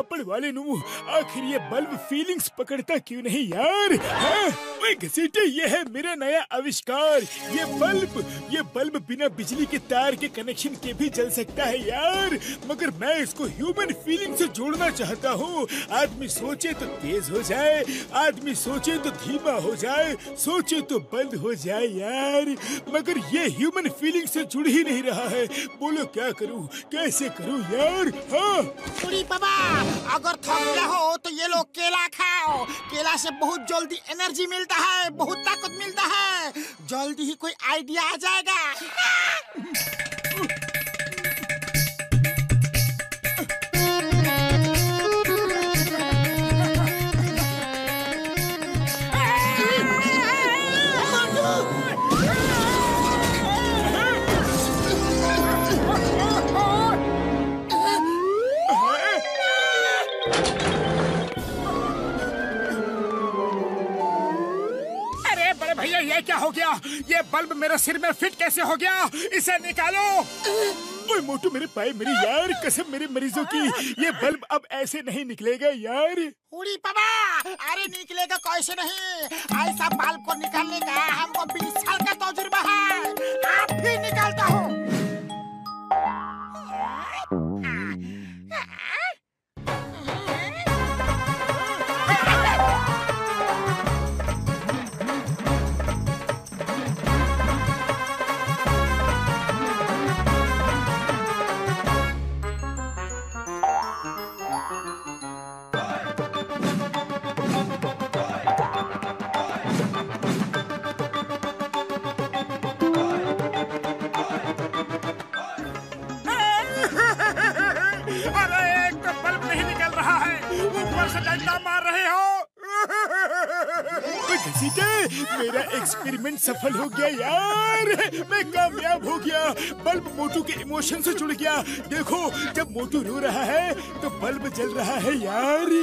पापड़ वाले नु आखिर ये बल्ब फीलिंग्स पकड़ता क्यों नहीं यार हाँ? ओए घसीटे, ये है मेरा नया आविष्कार। ये बल्ब ये बल्ब बिना बिजली के तार के कनेक्शन के भी जल सकता है यार। मगर मैं इसको ह्यूमन फीलिंग से जोड़ना चाहता हूँ। आदमी सोचे तो तेज हो जाए, आदमी सोचे तो धीमा हो जाए, सोचे तो बंद हो जाए यार। मगर ये ह्यूमन फीलिंग से जुड़ ही नहीं रहा है। बोलो, क्या करूँ? कैसे करूँ यार? हाँ। अगर थक गया हो ये लो केला खाओ। केला से बहुत जल्दी एनर्जी मिलता है, बहुत ताकत मिलता है। जल्दी ही कोई आइडिया आ जाएगा। बल्ब मेरे सिर में फिट कैसे हो गया? इसे निकालो। ओए मोटू मेरे पाए मेरी यार कसम मेरे मरीजों की। ये बल्ब अब ऐसे नहीं निकलेगा यार। उड़ी बाबा अरे निकलेगा कैसे नहीं? ऐसा बल्ब को निकालने का हमको बीस साल का तजुर्बा है। आप भी निकालता हूँ। एक्सपेरिमेंट सफल हो गया यार। मैं कामयाब हो गया। बल्ब मोटू के इमोशन से जुड़ गया। देखो, जब मोटू रो रहा है तो बल्ब जल रहा है यार।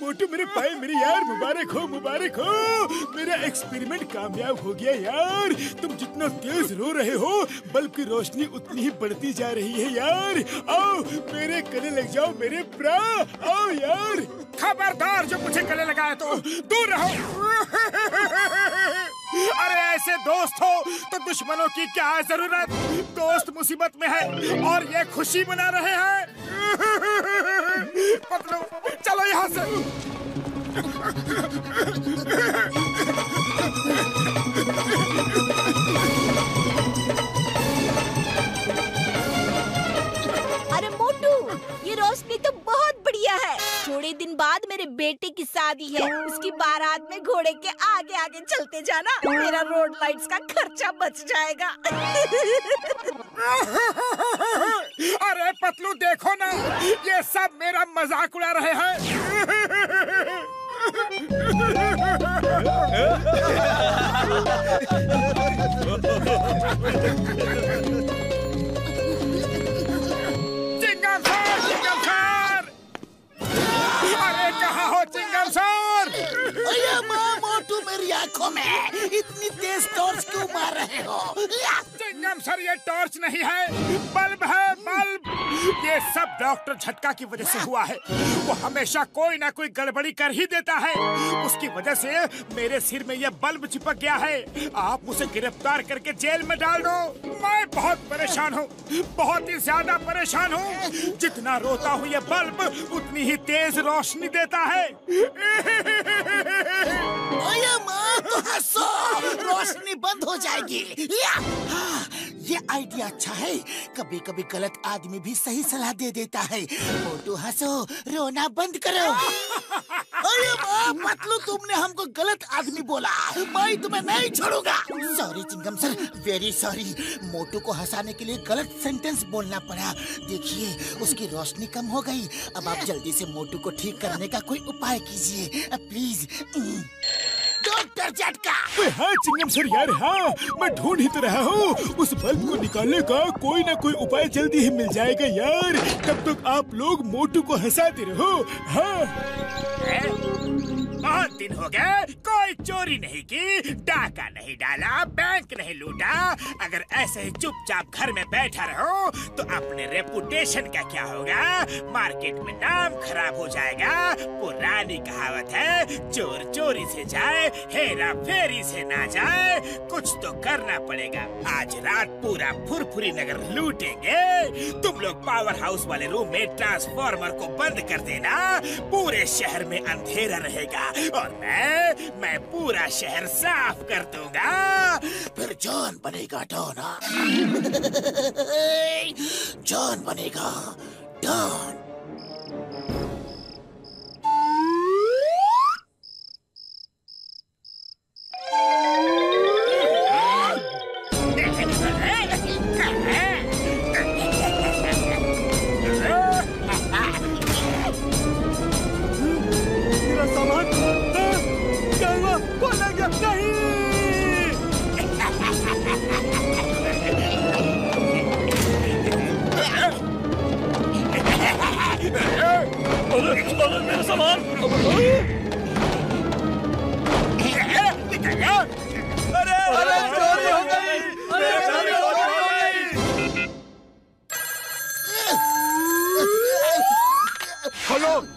मोटू मेरे पाए, मेरे यार, मुबारक हो मुबारक हो। मेरा एक्सपेरिमेंट कामयाब हो गया यार। तुम जितना तेज रो रहे हो, बल्ब की रोशनी उतनी ही बढ़ती जा रही है यार। आओ, मेरे गले लग जाओ, मेरे प्रा। आओ यार। खबरदार, जो मुझे गले लगाए तो दूर रहो। अरे, ऐसे दोस्त हो तो दुश्मनों की क्या ज़रूरत? दोस्त मुसीबत में है और ये खुशी मना रहे हैं। पतलू चलो यहाँ से। मेरे की शादी है उसकी बारात में घोड़े के आगे आगे चलते जाना मेरा रोड लाइट्स का खर्चा बच जाएगा अरे पतलू देखो ना ये सब मेरा मज़ाक उड़ा रहे हैं आँखों में इतनी तेज टॉर्च क्यों मार रहे हो? चिंगम सर, ये टॉर्च नहीं है बल्ब है, बल्ब। ये सब डॉक्टर झटका की वजह से हुआ है। वो हमेशा कोई ना कोई गड़बड़ी कर ही देता है। उसकी वजह से मेरे सिर में ये बल्ब चिपक गया है। आप उसे गिरफ़्तार करके जेल में डाल दो। मैं बहुत परेशान हूँ, बहुत ही ज़्यादा परेशान हूँ। जितना रोता हूँ ये बल्ब, उतनी ही तेज रोशनी देता है। तो हंसो रोशनी बंद हो जाएगी। या! हाँ, ये आइडिया अच्छा है। कभी कभी गलत आदमी भी सही सलाह दे देता है। मोटू हंसो रोना बंद करो। अरे माँ पतलू तुमने हमको गलत आदमी बोला। मैं तुम्हें नहीं छोड़ूँगा। Sorry Chingum sir. Very sorry Motu को हंसाने के लिए गलत सेंटेंस बोलना पड़ा। देखिए उसकी रोशनी कम हो गई। अब आप जल्दी से मोटू को ठीक करने का कोई उपाय कीजिए। प्लीज़ डॉक्टर झटका हाँ चिंगम सर यार हाँ मैं ढूंढ ही तो रहा हूँ। उस बल्ब को निकालने का कोई ना कोई उपाय जल्दी ही मिल जाएगा यार। तब तक तो आप लोग मोटू को हंसाते रहो। हाँ। बहुत दिन हो गए, कोई चोरी नहीं की, डाका नहीं डाला बैंक नहीं लूटा। अगर ऐसे ही चुपचाप घर में बैठा रहो तो अपने रेपुटेशन का क्या होगा? मार्केट में नाम खराब हो जाएगा, पुरानी कहावत है, चोर चोरी से जाए, हेरा फेरी से ना जाए, कुछ तो करना पड़ेगा। आज रात पूरा फुरफुरी नगर लूटेंगे। तुम लोग पावर हाउस वाले रूम में ट्रांसफॉर्मर को बंद कर देना, पूरे शहर में अंधेरा रहेगा। और मैं मैं पूरा शहर साफ़ कर दूँगा फिर जॉन बनेगा डॉन? जॉन बनेगा don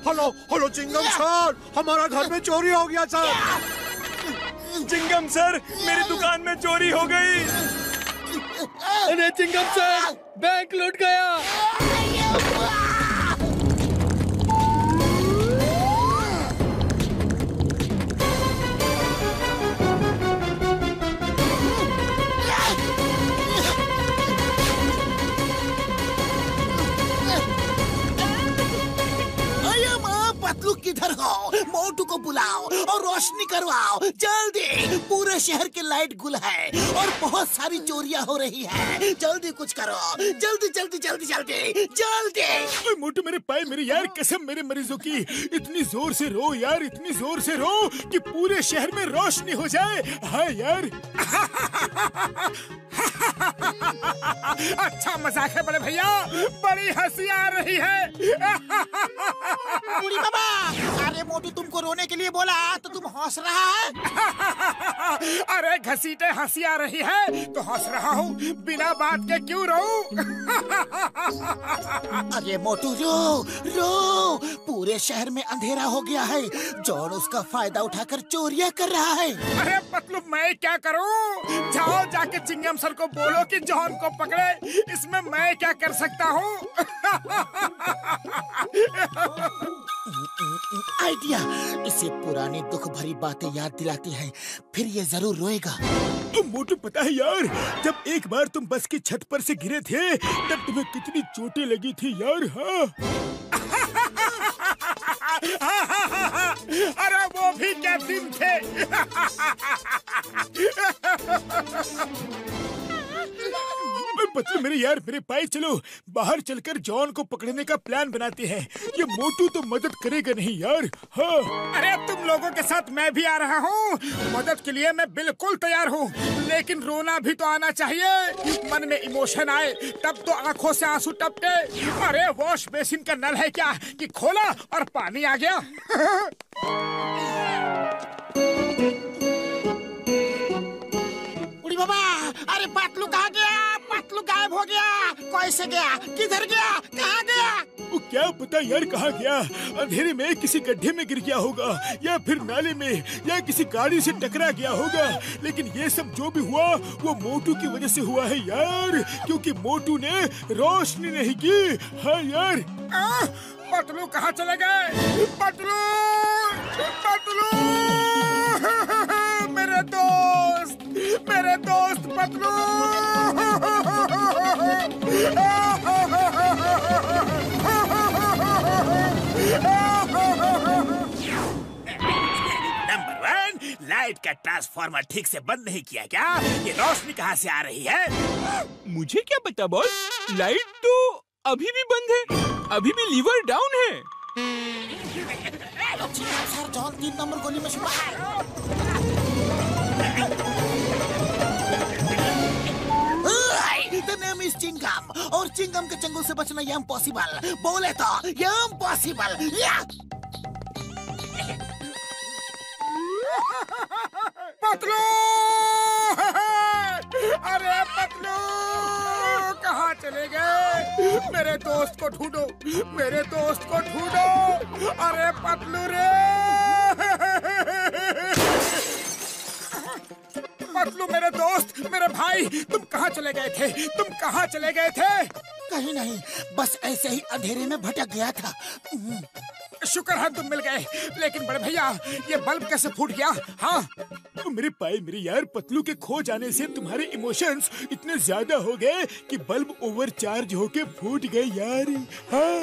hello hello, Chingum sir, हमारा घर में चोरी हो गया सर। चिंगम सर, मेरी दुकान में चोरी हो गई। अरे चिंगम सर, बैंक लूट गया। करवाओ। जल्दी! पूरे शहर के लाइट गुल है और बहुत सारी चोरियाँ हो रही है। जल्दी कुछ करो। जल्दी जल्दी जल्दी जल्दी जल्दी! ओए मोटू मेरे पाए मेरे यार कसम मेरे मरीजों की। इतनी ज़ोर से रो यार इतनी ज़ोर से रो कि पूरे शहर में रोशनी हो जाए। हाँ यार। अच्छा मज़ाक है बड़े भैया। बड़ी हँसी आ रही है। बूढ़ी बाबा अरे मोटू तुमको रोने के लिए बोला तो तुम हंस रहा है? अरे घसीटे हँसी आ रही है तो हंस रहा हूँ बिना बात के क्यों रहूँ अरे मोटू रो रो पूरे शहर में अंधेरा हो गया है जॉन उसका फ़ायदा उठाकर चोरियाँ कर रहा है। अरे पतलू मैं क्या करूँ? जाओ जाके चिंगम सर को बोलो कि जॉन को पकड़े इसमें मैं क्या कर सकता हूँ? आइडिया। इसे पुरानी दुख भरी बातें याद दिलाती है। फिर ये ज़रूर रोएगा। ओ मोटू पता है यार, जब एक बार तुम बस की छत पर से गिरे थे, तब तुम्हें कितनी चोटें लगी थी यार हाँ? अरे वो भी क्या दिन थे? पतलू मेरे यार, मेरे पाए चलो, बाहर चलकर जॉन को पकड़ने का प्लान बनाते हैं। ये मोटू तो मदद करेगा नहीं यार। हाँ। अरे तुम लोगों के साथ मैं भी आ रहा हूँ। मदद के लिए मैं बिल्कुल तैयार हूँ। लेकिन रोना भी तो आना चाहिए। मन में इमोशन आए, तब तो आँखों से आँसू टपके अरे, वॉश बेसिन का नल है क्या? कि खोला और पानी आ गया। कैसे गया? किधर गया? कहाँ गया? वो क्या पता यार कहाँ गया? अंधेरे में किसी गड्ढे में गिर गया होगा या फिर नाले में या किसी गाड़ी से टकरा गया होगा। लेकिन ये सब जो भी हुआ वो मोटू की वजह से हुआ है यार क्योंकि मोटू ने रोशनी नहीं की। हाँ यार। पतलू कहाँ चले गए? पतलू! पतलू! मेरे दोस्त! मेरे दोस्त पतलू नंबर वन लाइट का ट्रांसफार्मर ठीक से बंद नहीं किया क्या? ये रोशनी कहाँ से आ रही है? मुझे क्या पता बॉस लाइट तो अभी भी बंद है। अभी भी लीवर डाउन है। सर जॉन तीन नंबर गोली में छुपा। है The name is चिंगम और चिंगम के चंगुल से बचना ये इम्पॉसिबल बोले तो ये! इम्पॉसिबल पतलू! अरे पतलू! कहाँ चले गए? मेरे दोस्त को ढूंढो। मेरे दोस्त को ढूंढो। अरे पतलू रे! पतलू मेरे दोस्त मेरे भाई। तुम कहाँ चले गए थे? तुम कहाँ चले गए थे? कहीं नहीं बस ऐसे ही अंधेरे में भटक गया था। शुक्र है तुम मिल गए। लेकिन बड़े भैया ये बल्ब कैसे फूट गया? हाँ? ओ मेरे पाए मेरे यार पतलू के खो जाने से तुम्हारे इमोशंस इतने ज़्यादा हो गए कि बल्ब ओवर चार्ज होके फूट गए यार। हाँ।